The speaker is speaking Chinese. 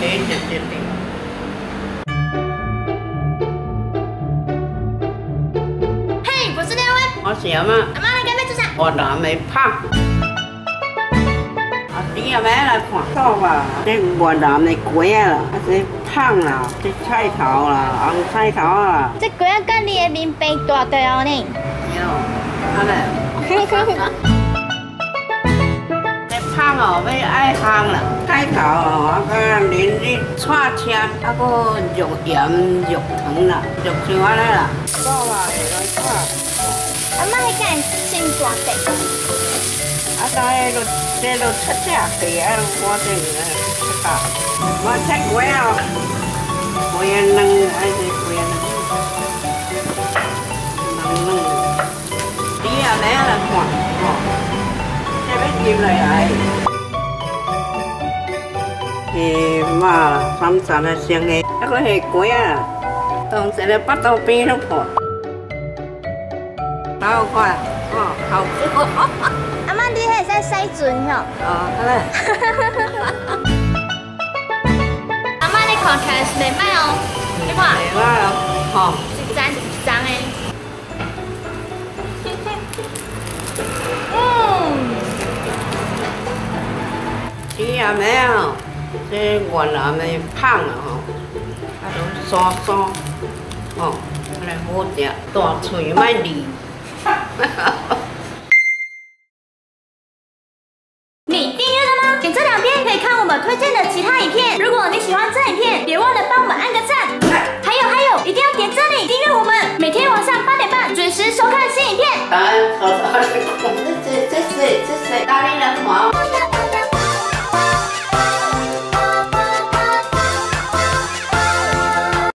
嘿，我是廖威，我是阿妈，阿妈你今日要做啥？我哪没胖。啊，你阿妹来看，到吧？这越南的鸡啊啦，啊这胖啦，这菜头啦，红菜头啦。这鬼啊，跟你的面变大对哦呢。有，阿妹。这胖哦，要爱香啦。菜头哦，啊个连日串签，啊个肉盐肉糖啦，肉像安尼啦。到吧，来看。阿妈迄间真大地，啊，当然都这都出只地啊，我这个出大，我吃过啊，过一两还是过一两，两两，你也没来看，哦，这边进妈，三十个生的，那个是鸡啊，当一个巴肚边都破，好快，哦，好吃。阿妈你迄使洗船吼。哦，好嘞。阿妈你看起来是袂歹哦，你看，袂歹哦，吼，一张一张的。嗯，吃啊没有？这越南的棒啊吼，啊，多爽爽吼，过来好吃，大嘴卖力。你订阅了吗？点这两边可以看我们推荐的其他影片。如果你喜欢这影片，别忘了帮我们按个赞。还有还有，一定要点这里订阅我们，每天晚上八点半准时收看新影片。好！